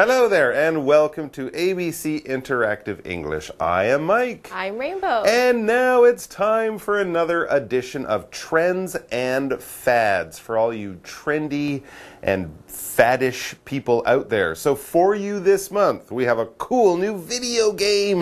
Hello there, and welcome to ABC Interactive English. I am Mike. I'm Rainbow. And now it's time for another edition of Trends and Fads for all you trendy and faddish people out there. So, for you this month, we have a cool new video game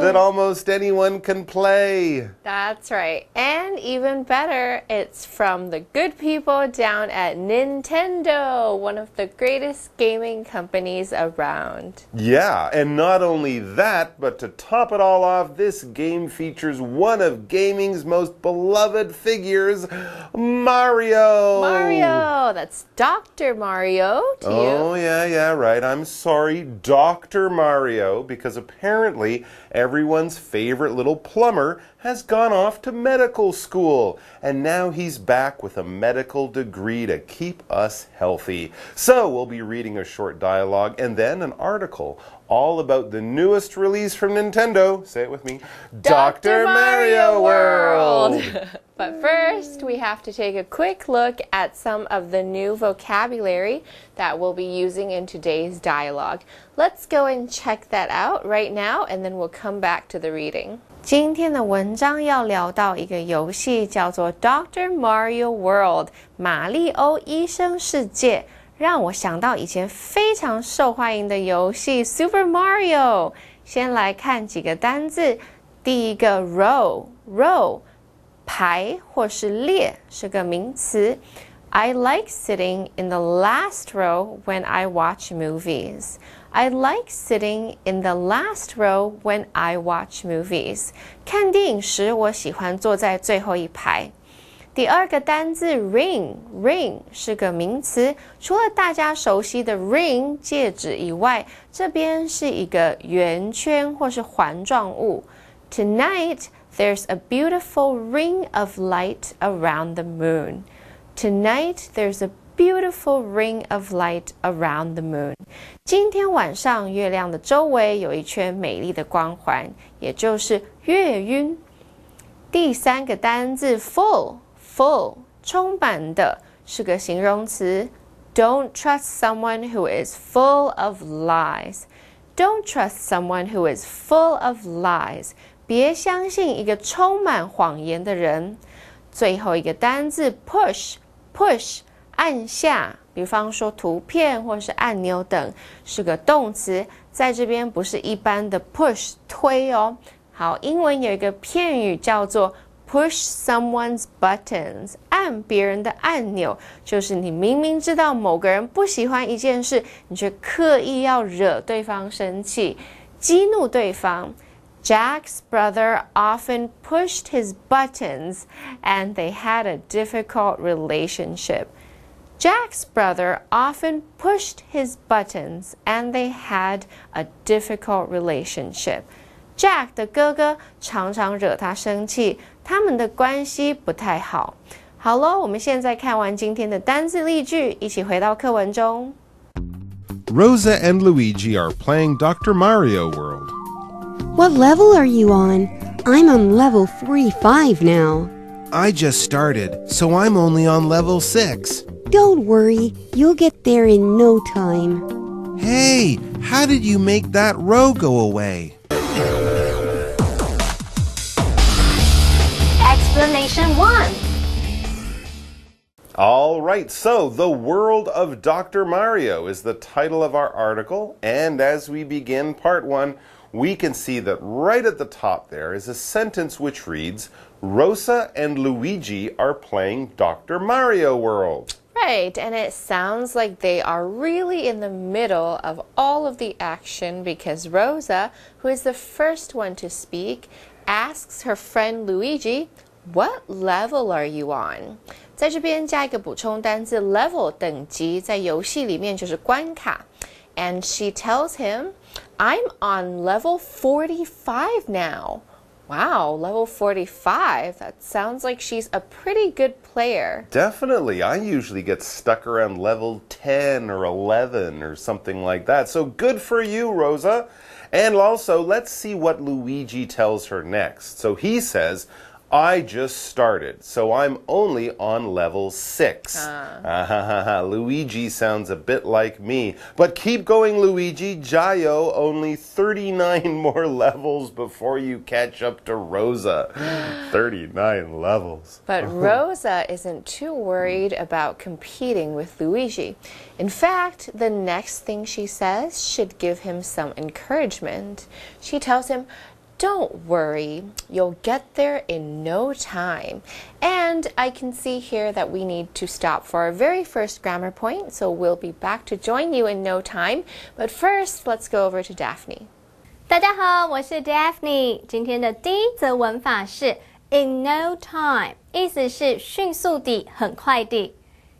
that almost anyone can play. That's right. And even better, it's from the good people down at Nintendo, one of the greatest gaming companies around. Yeah, and not only that, but to top it all off, this game features one of gaming's most beloved figures, Mario. Mario! That's Dr. Mario to Oh, you. yeah, yeah, right. I'm sorry, Dr. Mario, because apparently everyone's favorite little plumber has gone off to medical school, and now he's back with a medical degree to keep us healthy. So, we'll be reading a short dialogue and then an article all about the newest release from Nintendo. Say it with me Dr. Mario World. But first, we have to take a quick look at some of the new vocabulary that we'll be using in today's dialogue. Let's go and check that out right now, and then we'll come back to the reading. 今天的文章要聊到一个游戏，叫做 Doctor Mario World 马里欧医生世界， 让我想到以前非常受欢迎的游戏 Super Mario。先来看几个单字，第一个 row row。排或是列是个名词。I like sitting in the last row when I watch movies. I like sitting in the last row when I watch movies. 看电影时，我喜欢坐在最后一排。第二个单字 ring，ring 是个名词，除了大家熟悉的 ring 戒指以外，这边是一个圆圈或是环状物。Tonight there's a beautiful ring of light around the moon. Tonight there's a beautiful ring of light around the moon. 今天晚上月亮的周围有一圈美丽的光环，也就是月晕。第三个单字 full full 充满的是个形容词。Don't trust someone who is full of lies. Don't trust someone who is full of lies. 别相信一个充满谎言的人。最后一个单字 push push 按下，比方说图片或是按钮等，是个动词，在这边不是一般的 push 推哦。好，英文有一个片语叫做 push someone's buttons，按别人的按钮，就是你明明知道某个人不喜欢一件事，你却刻意要惹对方生气，激怒对方。Jack's brother often pushed his buttons and they had a difficult relationship. Jack's brother often pushed his buttons and they had a difficult relationship. Jack 的哥哥常常惹他生气， 他们的关系不太好。好了，我们现在看完今天的单字例句，一起回到课文中。 Rosa and Luigi are playing Dr. Mario World. What level are you on? I'm on level 45 now. I just started, so I'm only on level 6. Don't worry, you'll get there in no time. Hey, how did you make that row go away? Explanation 1. All right, so The World of Dr. Mario is the title of our article. And as we begin part one, we can see that right at the top there is a sentence which reads Rosa and Luigi are playing Dr. Mario World. Right, and it sounds like they are really in the middle of all of the action because Rosa, who is the first one to speak, asks her friend Luigi, What level are you on? 在这边加一个补充单字 level 等级，在游戏里面就是关卡。And she tells him, I'm on level 45 now. Wow, level 45. That sounds like she's a pretty good player. Definitely. I usually get stuck around level 10 or 11 or something like that. So good for you, Rosa. And also, let's see what Luigi tells her next. So he says, I just started, so I'm only on level 6. Ah. Luigi sounds a bit like me. But keep going, Luigi. Jayo, only 39 more levels before you catch up to Rosa. 39 levels. But Rosa isn't too worried about competing with Luigi. In fact, the next thing she says should give him some encouragement. She tells him, don't worry, you'll get there in no time. And I can see here that we need to stop for our very first grammar point, so we'll be back to join you in no time. But first, let's go over to Daphne. 大家好，我是 Daphne。今天的第一则文法是 in no time，意思是迅速地、很快地。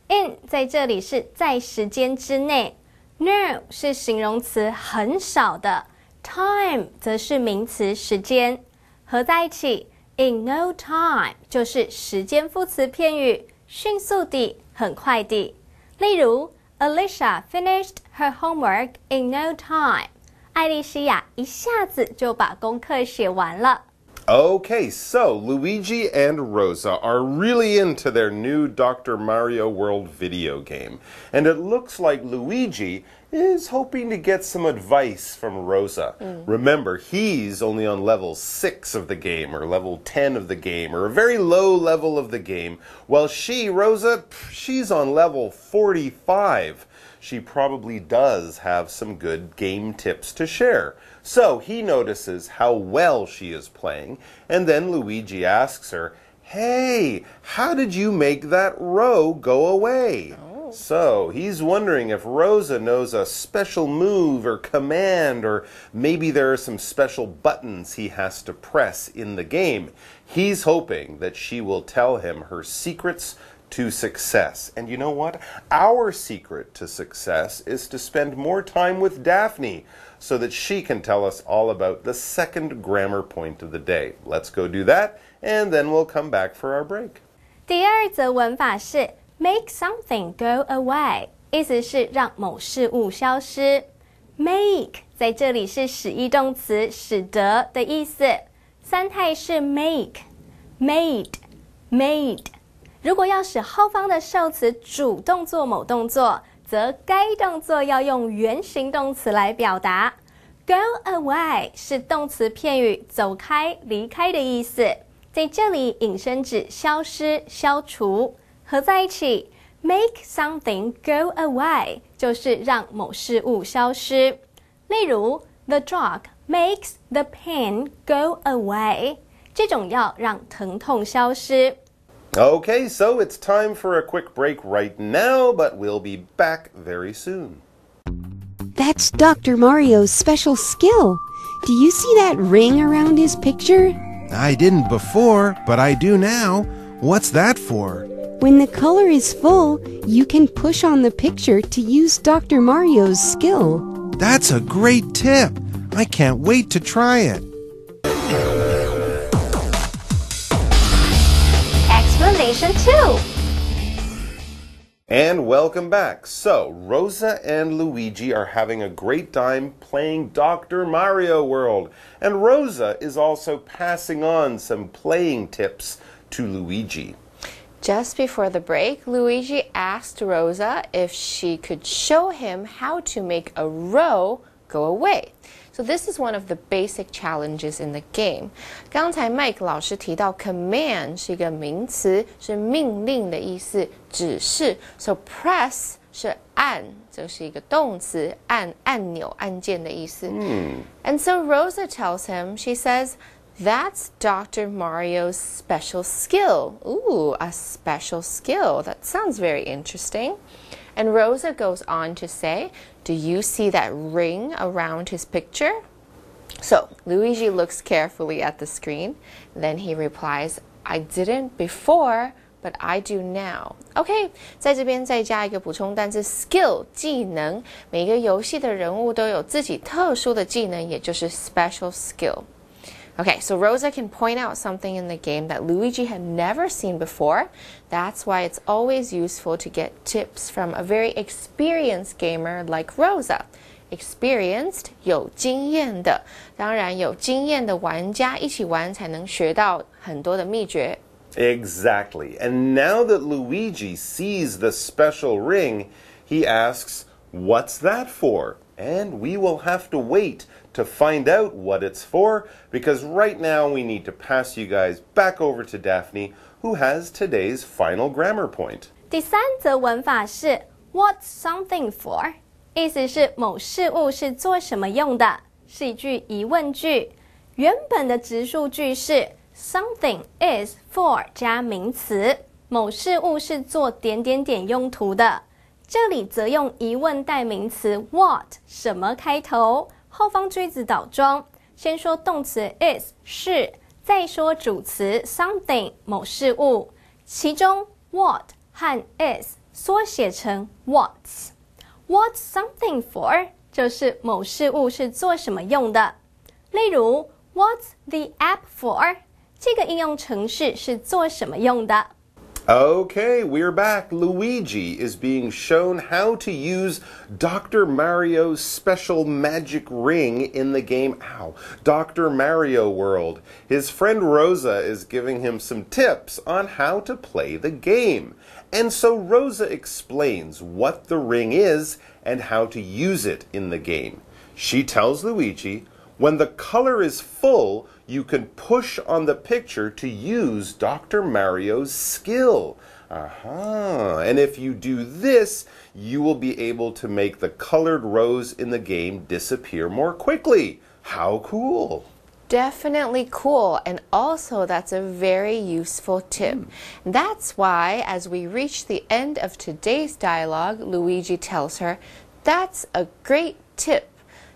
in 在这里是在时间之内，no 是形容词，很少的。 Time 则是名词，时间合在一起，in no time 就是时间副词片语，迅速地，很快地。例如，Alicia finished her homework in no time。艾丽西亚一下子就把功课写完了。Okay, so Luigi and Rosa are really into their new Dr. Mario World video game. And it looks like Luigi is hoping to get some advice from Rosa. Mm. Remember, he's only on level 6 of the game, or level 10 of the game, or a very low level of the game, while she, Rosa, she's on level 45 she probably does have some good game tips to share. So he notices how well she is playing, and then Luigi asks her, Hey, how did you make that row go away? Oh. So he's wondering if Rosa knows a special move or command, or maybe there are some special buttons he has to press in the game. He's hoping that she will tell him her secrets to success. And you know what? Our secret to success is to spend more time with Daphne so that she can tell us all about the second grammar point of the day. Let's go do that, and then we'll come back for our break. 第二则文法是 make something go away，意思是让某事物消失。make 在这里是使役动词，使得的意思。三态是 make、made、made。如果要使后方的受词主动做某动作，则该动作要用原形动词来表达。Go away 是动词片语，走开、离开的意思，在这里引申指消失、消除。合在一起，make something go away 就是让某事物消失。例如，The drug makes the pain go away，这种药让疼痛消失。Okay, so it's time for a quick break right now, but we'll be back very soon. That's Dr. Mario's special skill. Do you see that ring around his picture? I didn't before, but I do now. What's that for? When the color is full, you can push on the picture to use Dr. Mario's skill. That's a great tip. I can't wait to try it. Explanation 2 and welcome back. So, Rosa and Luigi are having a great time playing Dr. Mario World. And Rosa is also passing on some playing tips to Luigi. Just before the break, Luigi asked Rosa if she could show him how to make a row go away. So this is one of the basic challenges in the game. 刚才 Mike 老师提到 command 是一个名词，是命令的意思，指示。So press 是按，这是一个动词，按按钮、按键的意思。Mm. And so Rosa tells him, she says. That's Dr. Mario's special skill. Ooh, a special skill. That sounds very interesting. And Rosa goes on to say, Do you see that ring around his picture? So Luigi looks carefully at the screen. Then he replies, I didn't before, but I do now. OK，在这边再加一个补充单词 skill 技能。每个游戏的人物都有自己特殊的技能，也就是 special skill。 Okay, so Rosa can point out something in the game that Luigi had never seen before. That's why it's always useful to get tips from a very experienced gamer like Rosa. experienced 有经验的，当然有经验的玩家一起玩才能学到很多的秘诀。 Exactly. And now that Luigi sees the special ring, he asks, What's that for? And we will have to wait to find out what it's for because right now we need to pass you guys back over to Daphne, who has today's final grammar point. 第三则文法是 What's something for？意思是某事物是做什么用的，是一句疑问句。原本的直述句是 Something is for 加名词，某事物是做点点点用途的。这里则用疑问代名词 what 什么开头， 后方句子倒装，先说动词 is 是，再说主词 something 某事物，其中 what 和 is 缩写成 what's。What's something for？就是某事物是做什么用的。例如，What's the app for？这个应用程式是做什么用的？Okay, we're back. Luigi is being shown how to use Dr. Mario's special magic ring in the game. Ow, Dr. Mario World. His friend Rosa is giving him some tips on how to play the game. And so Rosa explains what the ring is and how to use it in the game. She tells Luigi when the color is full, you can push on the picture to use Dr. Mario's skill. Uh-huh. And if you do this, you will be able to make the colored rows in the game disappear more quickly. How cool! Definitely cool, and also that's a very useful tip. That's why, as we reach the end of today's dialogue, Luigi tells her, That's a great tip.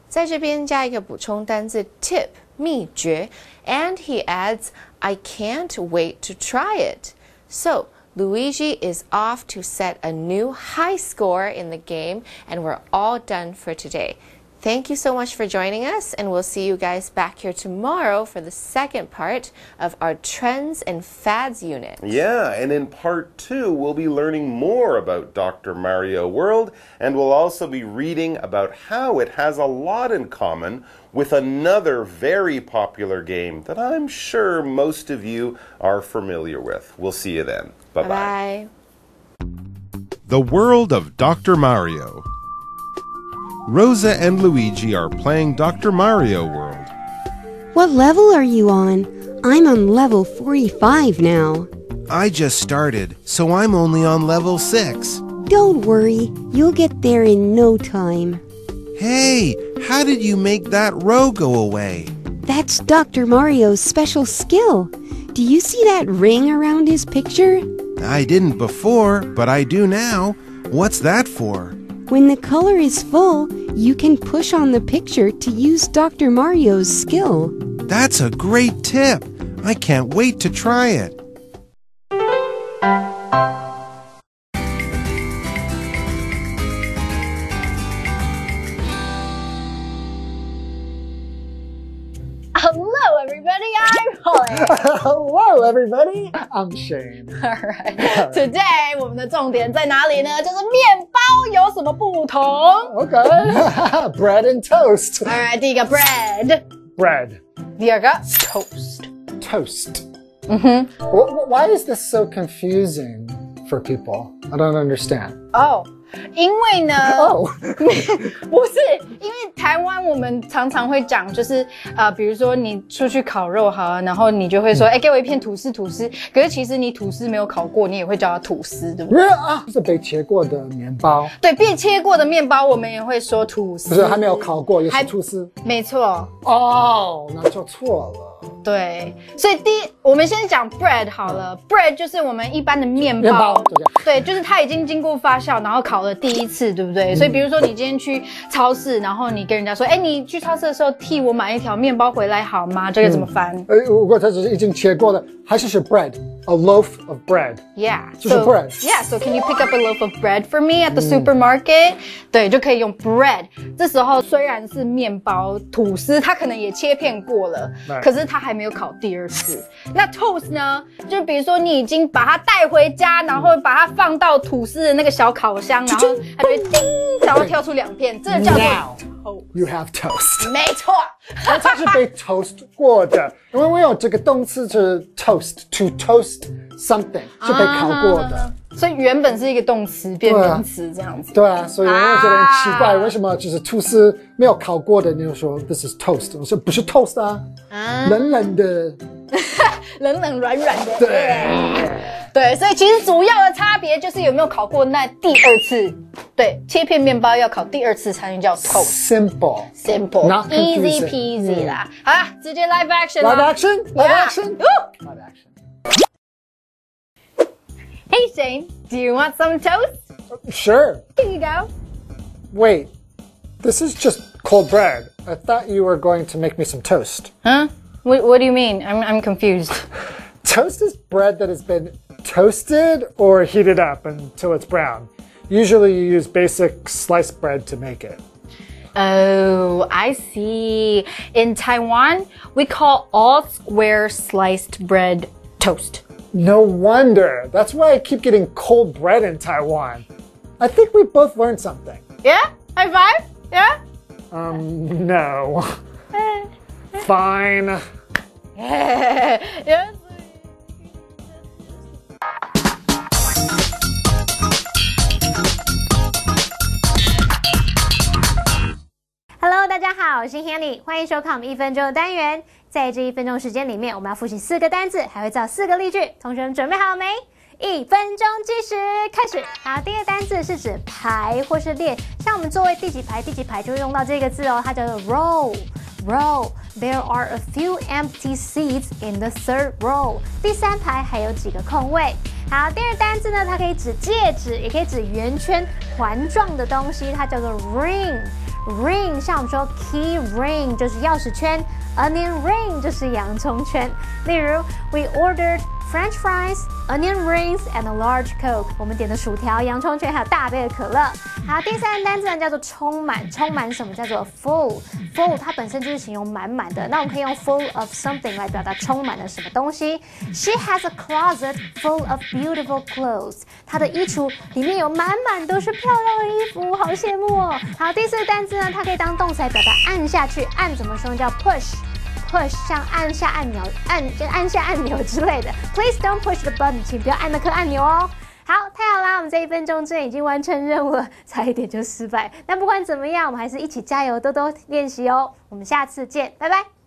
在这边加一个补充单字 tip 秘诀 and he adds, I can't wait to try it. So Luigi is off to set a new high score in the game, and we're all done for today. Thank you so much for joining us, and we'll see you guys back here tomorrow for the second part of our Trends and Fads unit. Yeah, and in part two, we'll be learning more about Dr. Mario World, and we'll also be reading about how it has a lot in common with another very popular game that I'm sure most of you are familiar with. We'll see you then. Bye bye. Bye. The World of Dr. Mario. Rosa and Luigi are playing Dr. Mario World. What level are you on? I'm on level 45 now. I just started, so I'm only on level 6. Don't worry, you'll get there in no time. Hey, how did you make that row go away? That's Dr. Mario's special skill. Do you see that ring around his picture? I didn't before, but I do now. What's that for? When the color is full, you can push on the picture to use Dr. Mario's skill. That's a great tip. I can't wait to try it. everybody. I'm Shane. All right. Today 我们的重点在哪里呢？就是面包有什么不同。 Okay. Bread and toast. All right，第一个 bread， Bread. 第二个 toast。 Toast. Mm-hmm. Why is this so confusing for people? I don't understand. 哦、 因为呢 Oh. 不是，因为台湾我们常常会讲，就是呃，比如说你出去烤肉好啊，然后你就会说，哎、给我一片吐司，吐司。可是其实你吐司没有烤过，你也会叫它吐司，对不对？啊，是被切过的面包，对，被切过的面包我们也会说吐司，不是还没有烤过，也是吐司。没错。哦，那就错了。对，所以第一，我们先讲 bread 好了。bread 就是我们一般的面包，包对对，就是它已经经过发酵，然后烤了第一次，对不对？所以比如说你今天去超市，然后你跟人家说，哎，你去超市的时候替我买一条面包回来好吗？这个怎么翻、呃，如果它只是已经切过的，还是是 bread，a loaf of bread。y e a h 就是 bread Yeah, so can you pick up a loaf of bread for me at the supermarket？、对，就可以用 bread。这时候虽然是面包吐司，它可能也切片过了，可是它还没有烤第二次。那 toast 呢？就比如说你已经把它带回家，然后把它放到吐司的那个小烤箱，然后它就会叮，然后跳出两片，这个叫做 You have toast。没错。那它是被 toast 过的，因为我有这个动词是 toast，to toast something 是被烤过的。所以原本是一个动词变名词这样子。对啊，所以我觉得很奇怪，为什么就是吐司没有烤过的，你就说 this is toast？我说不是 toast 啊，冷冷的。冷冷软软的。对对，所以其实主要的差别就是有没有烤过那第二次。对，切片面包要烤第二次才能叫 toast。 ，simple。 Simple, Not easy confusing. peasy 啦。好啦，直接 live action Live 啦 action, live Yeah. action, Ooh. live action. Hey Shane, do you want some toast? Sure. Here you go. Wait, this is just cold bread. I thought you were going to make me some toast. Huh? What, what do you mean? I'm, I'm confused. Toast is bread that has been toasted or heated up until it's brown. Usually you use basic sliced bread to make it. Oh, I see. In Taiwan, we call all square sliced bread toast. No wonder. That's why I keep getting cold bread in Taiwan. I think we both learned something. Yeah? High five? Yeah? Um, no. Fine. yes. 大家好，我是 Hanny，欢迎收看我们一分钟的单元。在这一分钟时间里面，我们要复习四个单字，还会造四个例句。同学们准备好了没？一分钟计时开始。好，第一个单字是指排或是列，像我们座位第几排第几排就会用到这个字哦，它叫做 row。Row. There are a few empty seats in the third row. 第三排还有几个空位。好，第二单字呢，它可以指戒指，也可以指圆圈、环状的东西，它叫做 ring。ring，像我们说 key ring 就是钥匙圈，onion ring 就是洋葱圈。例如，we ordered French fries, onion rings and a large Coke。我们点的薯条、洋葱圈还有大杯的可乐。好，第三个单词呢叫做充满，充满什么叫做 full。full 它本身就是形容满满的，那我们可以用 full of something 来表达充满了什么东西。She has a closet full of beautiful clothes。她的衣橱里面有满满都是漂亮的衣服，好羡慕哦。好，第四个单词呢，它可以当动词来表达按下去，按怎么说呢？叫 push。Push 像按下按钮、按就按下按钮之类的。Please don't push the button，请不要按那颗按钮哦。好，太好啦！我们这一分钟之内已经完成任务了，差一点就失败。那不管怎么样，我们还是一起加油，多多练习哦。我们下次见，拜拜。